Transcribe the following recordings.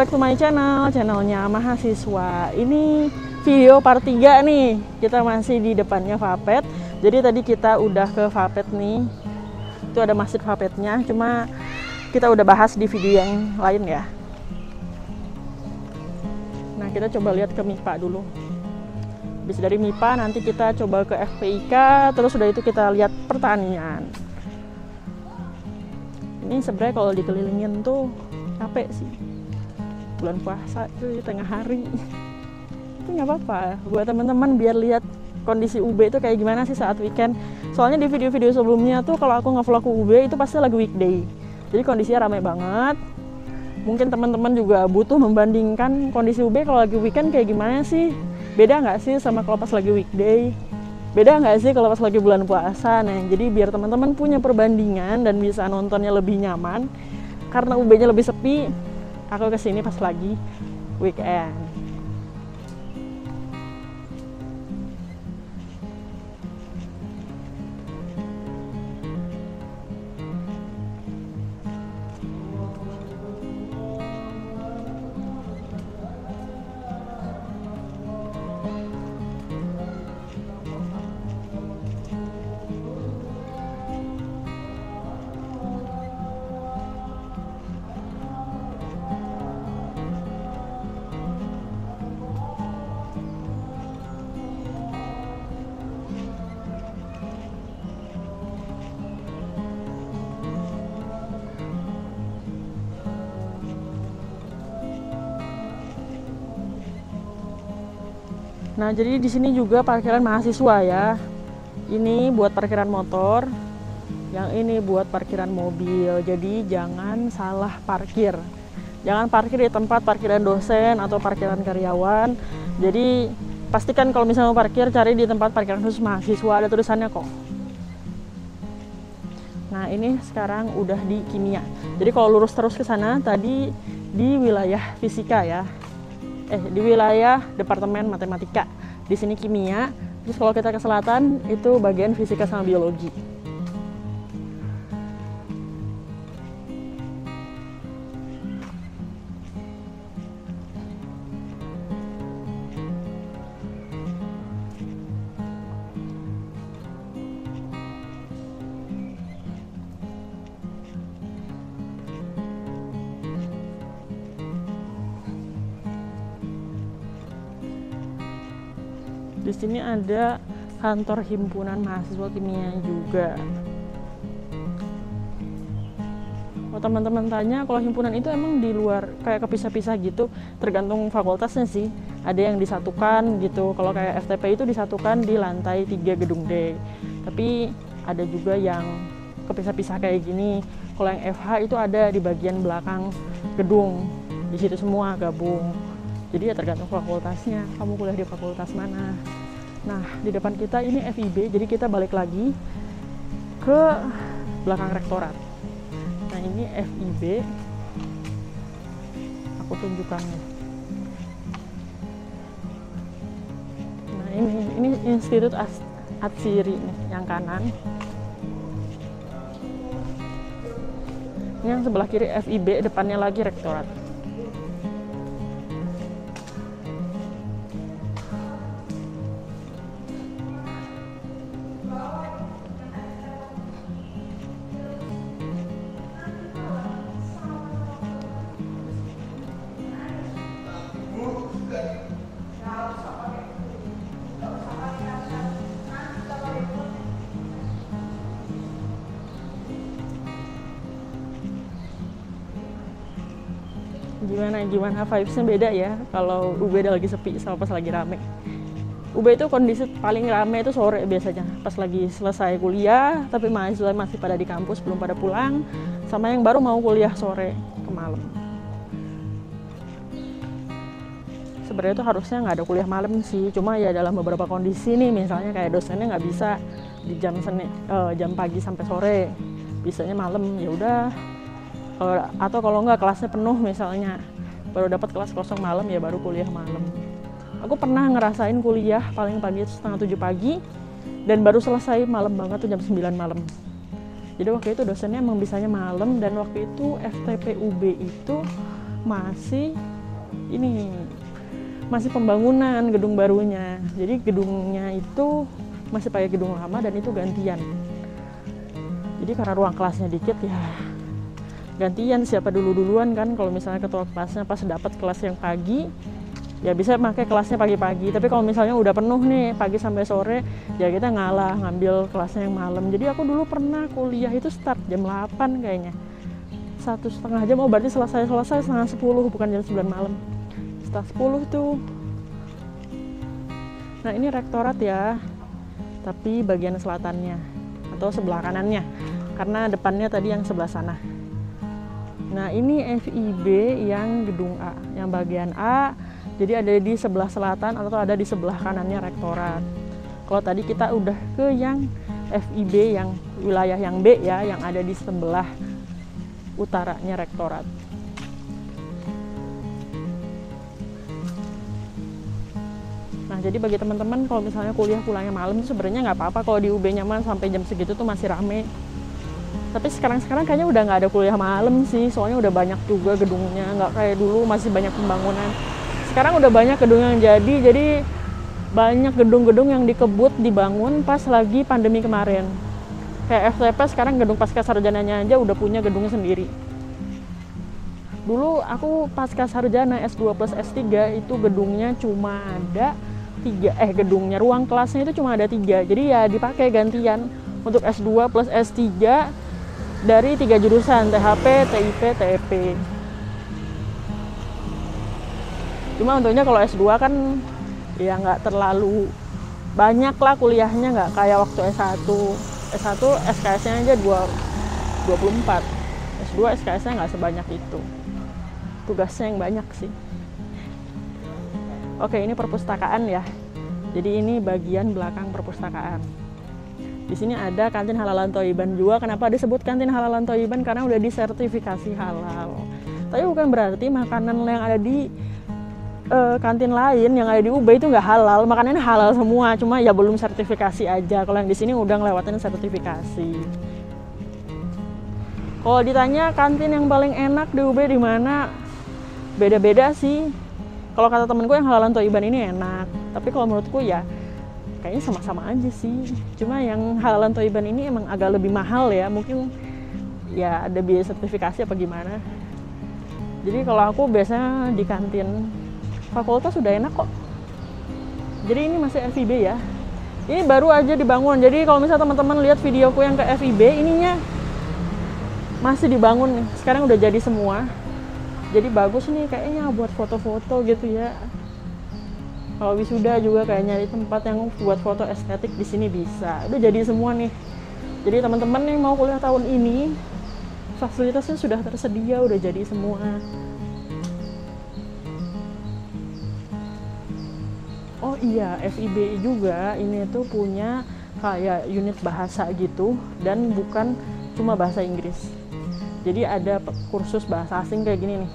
back to my channel, channelnya mahasiswa. Ini video part 3 nih, kita masih di depannya Vapet. Jadi tadi kita udah ke Vapet nih, itu ada masjid Vapetnya, cuma kita udah bahas di video yang lain ya. Nah kita coba lihat ke MIPA dulu. Habis dari MIPA nanti kita coba ke FPIK, terus udah itu kita lihat pertanian. Ini sebenarnya kalau dikelilingin tuh capek sih bulan puasa itu di tengah hari. Itu nggak apa-apa. Buat teman-teman biar lihat kondisi UB itu kayak gimana sih saat weekend. Soalnya di video-video sebelumnya tuh kalau aku ngevlog ke UB itu pasti lagi weekday. Jadi kondisinya ramai banget. Mungkin teman-teman juga butuh membandingkan kondisi UB kalau lagi weekend kayak gimana sih? Beda nggak sih sama kalau pas lagi weekday? Beda nggak sih kalau pas lagi bulan puasa? Nah jadi biar teman-teman punya perbandingan dan bisa nontonnya lebih nyaman. Karena UB-nya lebih sepi aku ke sini pas lagi weekend Nah, jadi di sini juga parkiran mahasiswa ya. Ini buat parkiran motor, yang ini buat parkiran mobil. Jadi jangan salah parkir. Jangan parkir di tempat parkiran dosen atau parkiran karyawan. Jadi pastikan kalau misalnya mau parkir cari di tempat parkiran khusus mahasiswa ada tulisannya kok. Nah, ini sekarang udah di kimia. Jadi kalau lurus terus ke sana tadi di wilayah fisika ya eh di wilayah departemen matematika. Di sini kimia. Terus kalau kita ke selatan itu bagian fisika sama biologi di sini ada kantor himpunan mahasiswa kimia juga. Kalau teman-teman tanya, kalau himpunan itu emang di luar kayak kepisah-pisah gitu, tergantung fakultasnya sih. Ada yang disatukan gitu. Kalau kayak FTP itu disatukan di lantai 3 gedung D. Tapi ada juga yang kepisah-pisah kayak gini. Kalau yang FH itu ada di bagian belakang gedung. Di situ semua gabung jadi ya tergantung fakultasnya. Kamu kuliah di fakultas mana? Nah di depan kita ini FIB jadi kita balik lagi ke belakang rektorat. Nah ini FIB aku tunjukkan. Nah ini ini Institut Atsiri nih yang kanan. Ini yang sebelah kiri FIB depannya lagi rektorat gimana gimana vibesnya beda ya. Kalau UB udah lagi sepi sama pas lagi rame. UB itu kondisi paling rame itu sore biasanya pas lagi selesai kuliah tapi mahasiswa masih pada di kampus belum pada pulang sama yang baru mau kuliah sore ke malam. Sebenarnya itu harusnya nggak ada kuliah malam sih cuma ya dalam beberapa kondisi nih misalnya kayak dosennya nggak bisa di jam seni uh, jam pagi sampai sore. Bisanya malam ya udah kalau atau kalau nggak kelasnya penuh misalnya baru dapat kelas kosong malam ya baru kuliah malam. Aku pernah ngerasain kuliah paling pagi setengah tujuh pagi dan baru selesai malam banget tuh jam 9 malam. Jadi waktu itu dosennya emang bisanya malam dan waktu itu FTPUB itu masih ini masih pembangunan gedung barunya. Jadi gedungnya itu masih pakai gedung lama dan itu gantian. Jadi karena ruang kelasnya dikit ya gantian siapa dulu duluan kan kalau misalnya ketua kelasnya pas dapat kelas yang pagi ya bisa pakai kelasnya pagi-pagi. Tapi kalau misalnya udah penuh nih pagi sampai sore ya kita ngalah ngambil kelasnya yang malam. Jadi aku dulu pernah kuliah itu start jam 8 kayaknya. Satu setengah jam oh berarti selesai selesai setengah 10 bukan jam 9 malam. Setengah 10 tuh. Nah ini rektorat ya tapi bagian selatannya atau sebelah kanannya. Karena depannya tadi yang sebelah sana nah ini FIB yang gedung A yang bagian A jadi ada di sebelah selatan atau ada di sebelah kanannya rektorat. Kalau tadi kita udah ke yang FIB yang wilayah yang B ya, yang ada di sebelah utaranya rektorat. Nah, jadi bagi teman-teman kalau misalnya kuliah pulangnya malam sebenarnya nggak apa-apa kalau di UB nyaman sampai jam segitu tuh masih rame. Tapi sekarang-sekarang kayaknya udah nggak ada kuliah malam sih, soalnya udah banyak juga gedungnya, nggak kayak dulu masih banyak pembangunan. Sekarang udah banyak gedung yang jadi jadi banyak gedung-gedung yang dikebut dibangun pas lagi pandemi kemarin. Kayak FTP sekarang gedung pasca sarjananya aja udah punya gedungnya sendiri. Dulu aku pasca sarjana S2 plus S3 itu gedungnya cuma ada tiga eh gedungnya ruang kelasnya itu cuma ada tiga. Jadi ya dipakai gantian. Untuk S2 plus S3 dari tiga jurusan THP, TIP, TEP cuma untungnya kalau S2 kan ya nggak terlalu banyak lah kuliahnya nggak kayak waktu S1 S1 SKS-nya aja 2, 24 S2 SKS-nya nggak sebanyak itu. Tugasnya yang banyak sih. Oke ini perpustakaan ya. Jadi ini bagian belakang perpustakaan di sini ada kantin halalan toiban juga kenapa disebut kantin halalan toiban karena udah disertifikasi halal tapi bukan berarti makanan yang ada di uh, kantin lain yang ada di UB itu nggak halal, makanannya halal semua, cuma ya belum sertifikasi aja. Kalau yang di sini udah ngelewatin sertifikasi. Kalau ditanya kantin yang paling enak di UB di mana? Beda-beda sih. Kalau kata temenku yang halalan toiban ini enak, tapi kalau menurutku ya kayaknya sama-sama aja sih. Cuma yang halalan toiban ini emang agak lebih mahal ya, mungkin ya ada biaya sertifikasi apa gimana. Jadi kalau aku biasanya di kantin fakultas sudah enak kok. Jadi ini masih FIB ya. Ini baru aja dibangun. Jadi kalau misalnya teman-teman lihat videoku yang ke FIB ininya masih dibangun sekarang udah jadi semua. Jadi bagus nih kayaknya buat foto-foto gitu ya kalau wisuda juga kayak nyari tempat yang buat foto estetik di sini bisa. Udah jadi semua nih. Jadi teman-teman yang mau kuliah tahun ini fasilitasnya sudah tersedia udah jadi semua. Oh iya FIB juga ini tuh punya kayak unit bahasa gitu dan bukan cuma bahasa Inggris. Jadi ada kursus bahasa asing kayak gini nih.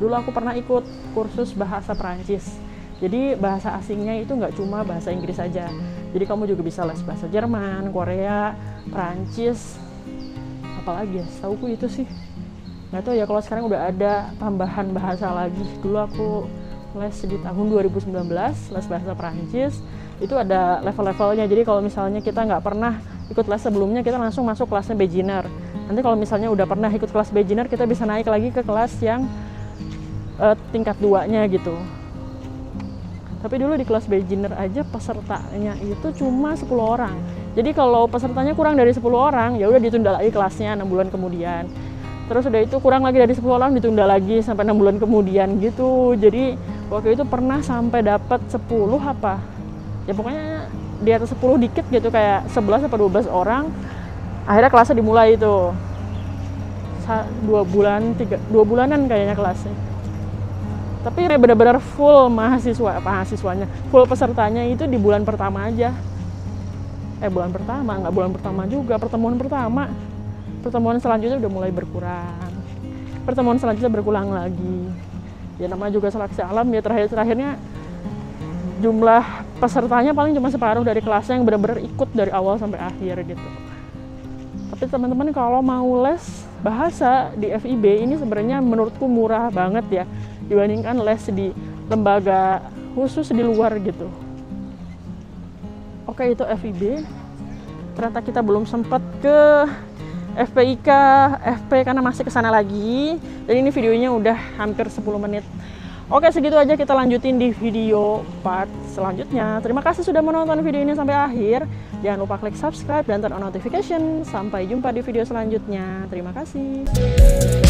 Dulu aku pernah ikut kursus bahasa Perancis jadi bahasa asingnya itu nggak cuma bahasa Inggris saja. Jadi kamu juga bisa les bahasa Jerman Korea Perancis apalagi ya? Ku itu sih. Nggak tahu ya kalau sekarang udah ada tambahan bahasa lagi. Dulu aku les di tahun 2019 les bahasa Perancis itu ada level-levelnya. Jadi kalau misalnya kita nggak pernah ikut les sebelumnya kita langsung masuk kelasnya beginner. Nanti kalau misalnya udah pernah ikut kelas beginner kita bisa naik lagi ke kelas yang uh, tingkat duanya gitu tapi dulu di kelas beginner aja pesertanya itu cuma 10 orang. Jadi kalau pesertanya kurang dari 10 orang ya udah ditunda lagi kelasnya 6 bulan kemudian. Terus udah itu kurang lagi dari 10 orang ditunda lagi sampai 6 bulan kemudian gitu. Jadi waktu itu pernah sampai dapat 10 apa ya pokoknya di atas 10 dikit gitu kayak 11 atau 12 orang akhirnya kelasnya dimulai itu. Dua bulan tiga dua bulanan kayaknya kelasnya tapi benar-benar full mahasiswa mahasiswanya. Full pesertanya itu di bulan pertama aja. Eh bulan pertama nggak bulan pertama juga pertemuan pertama. Pertemuan selanjutnya udah mulai berkurang. Pertemuan selanjutnya berkurang lagi. Ya namanya juga seleksi alam ya terakhir terakhirnya jumlah pesertanya paling cuma separuh dari kelasnya yang benar-benar ikut dari awal sampai akhir gitu. Tapi teman-teman kalau mau les bahasa di FIB ini sebenarnya menurutku murah banget ya dibandingkan les di lembaga khusus di luar gitu oke itu FIB ternyata kita belum sempat ke FPIK, FP karena masih ke sana lagi. Dan ini videonya udah hampir 10 menit. Oke, segitu aja kita lanjutin di video part selanjutnya. Terima kasih sudah menonton video ini sampai akhir. Jangan lupa klik subscribe dan turn on notification. Sampai jumpa di video selanjutnya. Terima kasih.